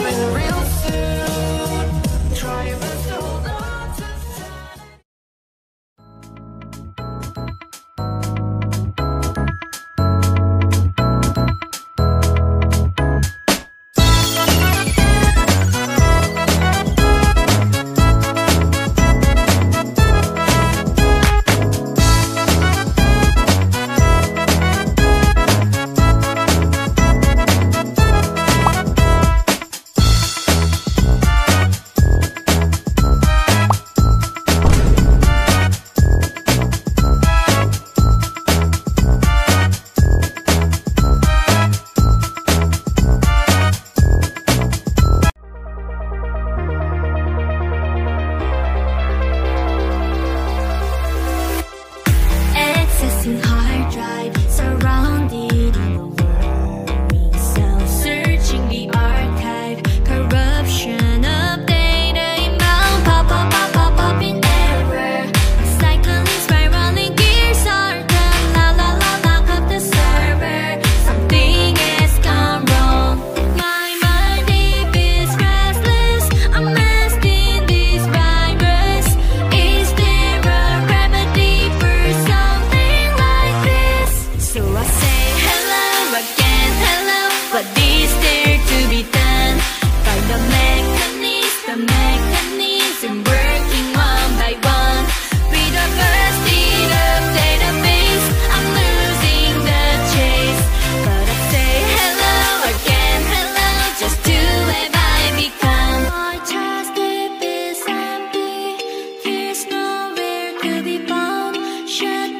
been real. dancing high. Yeah.